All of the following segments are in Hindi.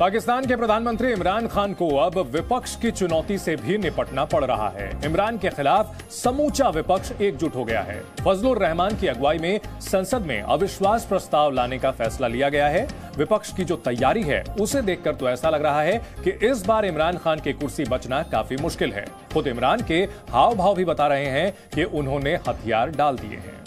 पाकिस्तान के प्रधानमंत्री इमरान खान को अब विपक्ष की चुनौती से भी निपटना पड़ रहा है। इमरान के खिलाफ समूचा विपक्ष एकजुट हो गया है। फजलुर रहमान की अगुवाई में संसद में अविश्वास प्रस्ताव लाने का फैसला लिया गया है। विपक्ष की जो तैयारी है, उसे देखकर तो ऐसा लग रहा है कि इस बार इमरान खान की कुर्सी बचना काफ़ी मुश्किल है। खुद इमरान के हाव भाव भी बता रहे हैं कि उन्होंने हथियार डाल दिए हैं।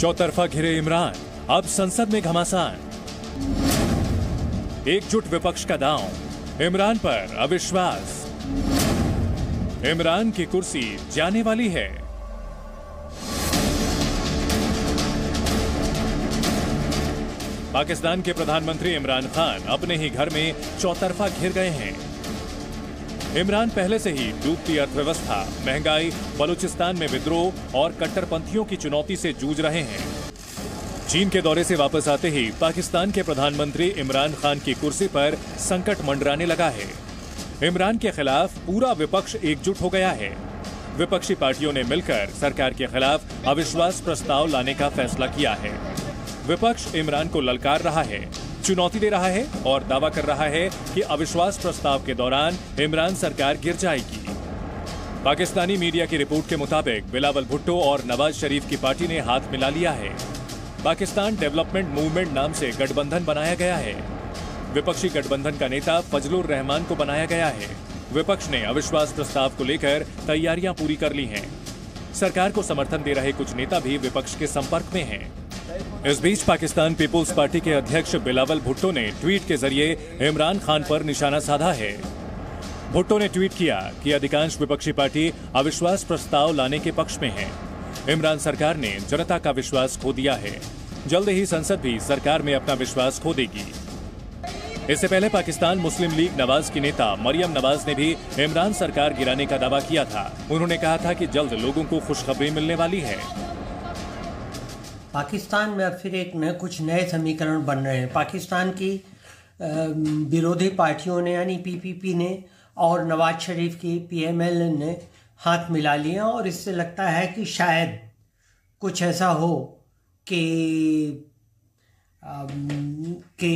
चौतरफा घिरे इमरान। अब संसद में घमासान। एकजुट विपक्ष का दांव। इमरान पर अविश्वास। इमरान की कुर्सी जाने वाली है। पाकिस्तान के प्रधानमंत्री इमरान खान अपने ही घर में चौतरफा घिर गए हैं। इमरान पहले से ही डूबती अर्थव्यवस्था, महँगाई, बलूचिस्तान में विद्रोह और कट्टरपंथियों की चुनौती से जूझ रहे हैं। चीन के दौरे से वापस आते ही पाकिस्तान के प्रधानमंत्री इमरान खान की कुर्सी पर संकट मंडराने लगा है। इमरान के खिलाफ पूरा विपक्ष एकजुट हो गया है। विपक्षी पार्टियों ने मिलकर सरकार के खिलाफ अविश्वास प्रस्ताव लाने का फैसला किया है। विपक्ष इमरान को ललकार रहा है। चुनौती दे रहा है और दावा कर रहा है कि अविश्वास प्रस्ताव के दौरान इमरान सरकार गिर जाएगी। पाकिस्तानी मीडिया की रिपोर्ट के मुताबिक बिलावल भुट्टो और नवाज़ शरीफ की पार्टी ने हाथ मिला लिया है। पाकिस्तान डेवलपमेंट मूवमेंट नाम से गठबंधन बनाया गया है। विपक्षी गठबंधन का नेता फजलुर रहमान को बनाया गया है। विपक्ष ने अविश्वास प्रस्ताव को लेकर तैयारियाँ पूरी कर ली हैं। सरकार को समर्थन दे रहे कुछ नेता भी विपक्ष के संपर्क में हैं। इस बीच पाकिस्तान पीपुल्स पार्टी के अध्यक्ष बिलावल भुट्टो ने ट्वीट के ज़रिए इमरान खान पर निशाना साधा है। भुट्टो ने ट्वीट किया कि अधिकांश विपक्षी पार्टी अविश्वास प्रस्ताव लाने के पक्ष में है। इमरान सरकार ने जनता का विश्वास खो दिया है। जल्द ही संसद भी सरकार में अपना विश्वास खो देगी। इससे पहले पाकिस्तान मुस्लिम लीग नवाज़ की नेता मरियम नवाज़ ने भी इमरान सरकार गिराने का दावा किया था। उन्होंने कहा था कि जल्द लोगों को खुशखबरी मिलने वाली है। पाकिस्तान में अब फिर एक नए, कुछ नए समीकरण बन रहे हैं। पाकिस्तान की विरोधी पार्टियों ने, यानी पीपीपी ने और नवाज़ शरीफ की पीएमएल ने हाथ मिला लिए और इससे लगता है कि शायद कुछ ऐसा हो कि कि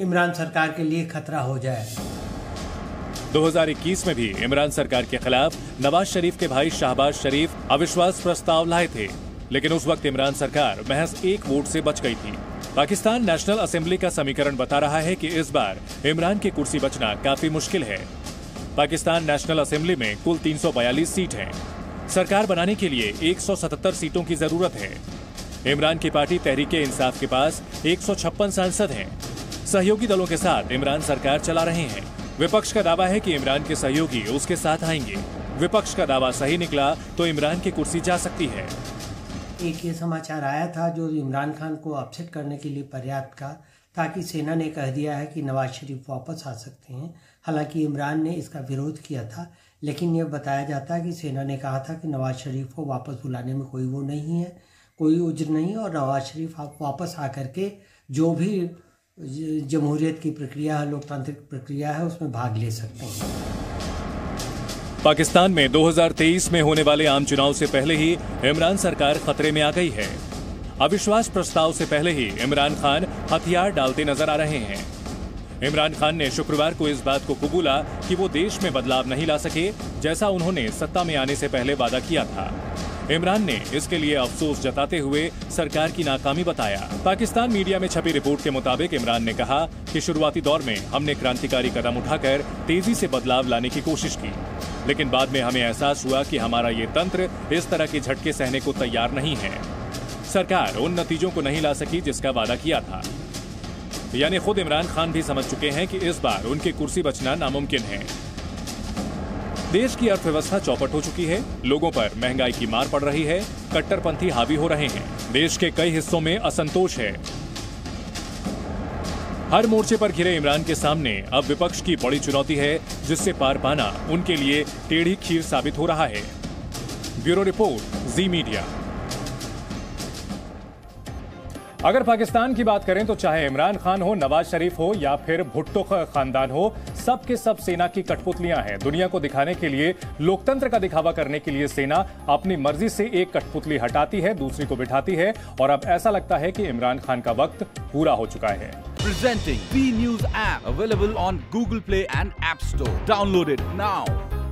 इमरान सरकार के लिए खतरा हो जाए। 2021 में भी इमरान सरकार के खिलाफ नवाज़ शरीफ के भाई शाहबाज शरीफ अविश्वास प्रस्ताव लाए थे। लेकिन उस वक्त इमरान सरकार महज एक वोट से बच गई थी। पाकिस्तान नेशनल असेंबली का समीकरण बता रहा है कि इस बार इमरान की कुर्सी बचना काफ़ी मुश्किल है। पाकिस्तान नेशनल असेंबली में कुल 342 सीट हैं। सरकार बनाने के लिए 177 सीटों की ज़रूरत है। इमरान की पार्टी तहरीक इंसाफ के पास एक सौ छप्पन सांसद हैं। सहयोगी दलों के साथ इमरान सरकार चला रहे हैं। विपक्ष का दावा है कि इमरान के सहयोगी उसके साथ आएँगे। विपक्ष का दावा सही निकला तो इमरान की कुर्सी जा सकती है। एक ये समाचार आया था जो इमरान खान को अपसेट करने के लिए पर्याप्त का ताकि सेना ने कह दिया है कि नवाज़ शरीफ वापस आ सकते हैं। हालाँकि इमरान ने इसका विरोध किया था, लेकिन यह बताया जाता है कि सेना ने कहा था कि नवाज़ शरीफ को वापस बुलाने में कोई वो नहीं है, कोई उज्र नहीं, और नवाज़ शरीफ आप वापस आकर के जो भी जमहूरियत की प्रक्रिया है, लोकतांत्रिक प्रक्रिया है, उसमें भाग ले सकते हैं। पाकिस्तान में 2023 में होने वाले आम चुनाव से पहले ही इमरान सरकार खतरे में आ गई है। अविश्वास प्रस्ताव से पहले ही इमरान खान हथियार डालते नज़र आ रहे हैं। इमरान खान ने शुक्रवार को इस बात को कबूला कि वो देश में बदलाव नहीं ला सके, जैसा उन्होंने सत्ता में आने से पहले वादा किया था। इमरान ने इसके लिए अफसोस जताते हुए सरकार की नाकामी बताया। पाकिस्तान मीडिया में छपी रिपोर्ट के मुताबिक इमरान ने कहा कि शुरुआती दौर में हमने क्रांतिकारी कदम उठाकर तेज़ी से बदलाव लाने की कोशिश की। लेकिन बाद में हमें एहसास हुआ कि हमारा ये तंत्र इस तरह के झटके सहने को तैयार नहीं है। सरकार उन नतीजों को नहीं ला सकी जिसका वादा किया था। यानी खुद इमरान खान भी समझ चुके हैं कि इस बार उनकी कुर्सी बचना नामुमकिन है। देश की अर्थव्यवस्था चौपट हो चुकी है। लोगों पर महँगाई की मार पड़ रही है। कट्टरपंथी हावी हो रहे हैं। देश के कई हिस्सों में असंतोष है। हर मोर्चे पर घिरे इमरान के सामने अब विपक्ष की बड़ी चुनौती है, जिससे पार पाना उनके लिए टेढ़ी खीर साबित हो रहा है। Bureau report, Zee Media. अगर पाकिस्तान की बात करें तो चाहे इमरान खान हो, नवाज़ शरीफ हो या फिर भुट्टो खानदान हो सब के सब सेना की कठपुतलियाँ हैं दुनिया को दिखाने के लिए, लोकतंत्र का दिखावा करने के लिए सेना अपनी मर्ज़ी से एक कठपुतली हटाती है, दूसरी को बिठाती है और अब ऐसा लगता है कि इमरान खान का वक्त पूरा हो चुका है Presenting B News app available on Google Play and App Store. Download it now.